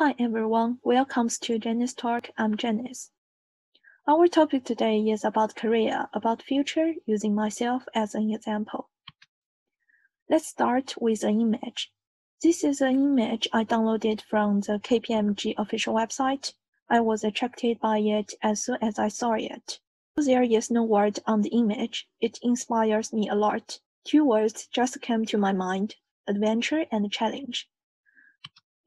Hi everyone, welcome to Janice Talk. I'm Janice. Our topic today is about career, about future, using myself as an example. Let's start with an image. This is an image I downloaded from the KPMG official website. I was attracted by it as soon as I saw it. There is no word on the image. It inspires me a lot. Two words just came to my mind, adventure and challenge.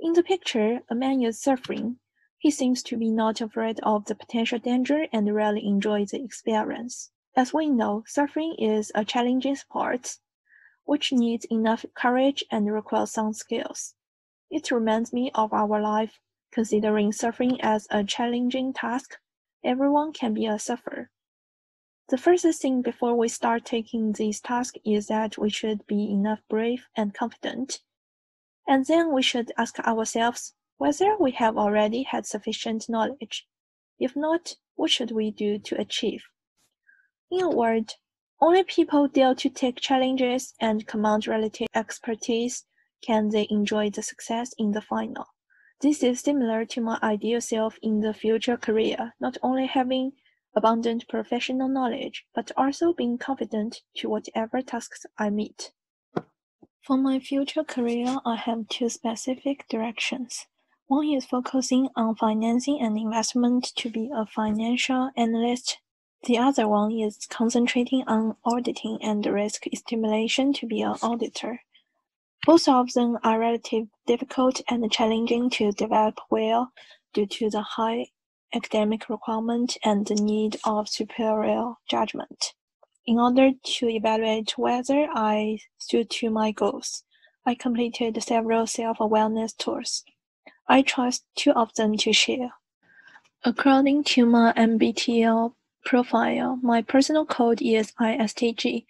In the picture, a man is surfing. He seems to be not afraid of the potential danger and really enjoys the experience. As we know, surfing is a challenging sport, which needs enough courage and requires some skills. It reminds me of our life, considering surfing as a challenging task. Everyone can be a surfer. The first thing before we start taking this task is that we should be enough brave and confident and then we should ask ourselves whether we have already had sufficient knowledge. If not, what should we do to achieve? In a word, only people dare to take challenges and command relative expertise can they enjoy the success in the final. This is similar to my ideal self in the future career, not only having abundant professional knowledge, but also being confident to whatever tasks I meet. For my future career, I have two specific directions. One is focusing on financing and investment to be a financial analyst. The other one is concentrating on auditing and risk estimation to be an auditor. Both of them are relatively difficult and challenging to develop well due to the high academic requirement and the need of superior judgment. In order to evaluate whether I stood to my goals, I completed several self-awareness tours. I chose two of them to share. According to my MBTI profile, my personal code is ISTJ.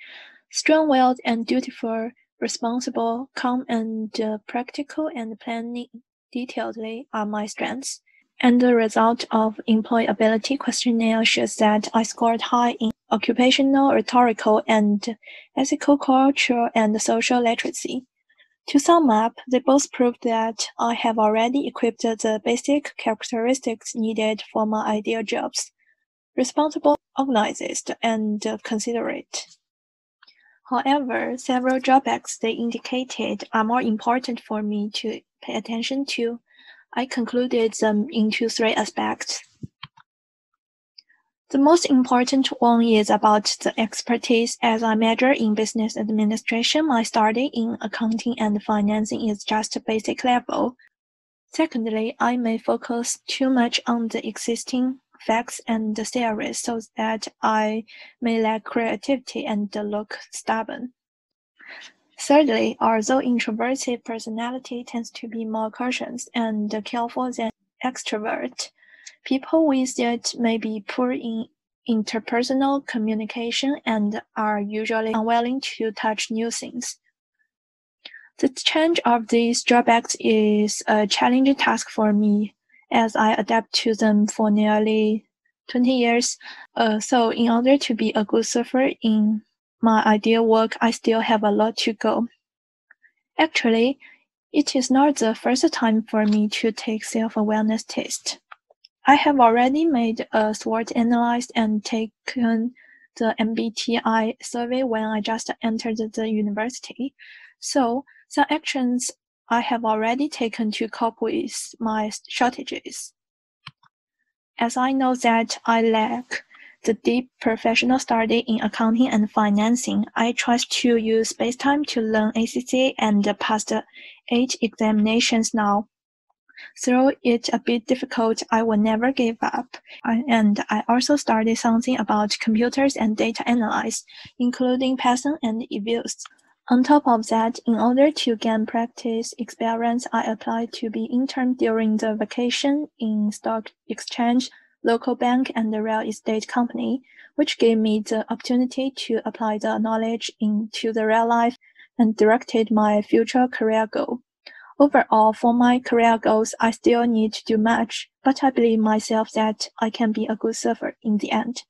Strong-willed and dutiful, responsible, calm and uh, practical and planning detailedly are my strengths. And the result of employability questionnaire shows that I scored high in occupational, rhetorical, and ethical culture and social literacy. To sum up, they both prove that I have already equipped the basic characteristics needed for my ideal jobs responsible, organized, and considerate. However, several drawbacks they indicated are more important for me to pay attention to. I concluded them into three aspects. The most important one is about the expertise. As I major in business administration, my study in accounting and financing is just a basic level. Secondly, I may focus too much on the existing facts and theories so that I may lack creativity and look stubborn. Thirdly, although introverted personality tends to be more cautious and careful than extrovert, People with it may be poor in interpersonal communication and are usually unwilling to touch new things. The change of these drawbacks is a challenging task for me as I adapt to them for nearly 20 years. Uh, so in order to be a good surfer in my ideal work, I still have a lot to go. Actually, it is not the first time for me to take self-awareness test. I have already made a SWOT analysis and taken the MBTI survey when I just entered the university. So some actions I have already taken to cope with my shortages. As I know that I lack the deep professional study in accounting and financing, I try to use space time to learn ACCA and pass the eight examinations now. Though it a bit difficult, I will never give up. And I also studied something about computers and data analysis, including Python and eViews. On top of that, in order to gain practice experience, I applied to be intern during the vacation in stock exchange, local bank, and the real estate company, which gave me the opportunity to apply the knowledge into the real life and directed my future career goal. Overall, for my career goals, I still need to do much, but I believe myself that I can be a good surfer in the end.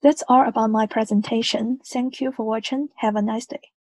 That's all about my presentation. Thank you for watching. Have a nice day.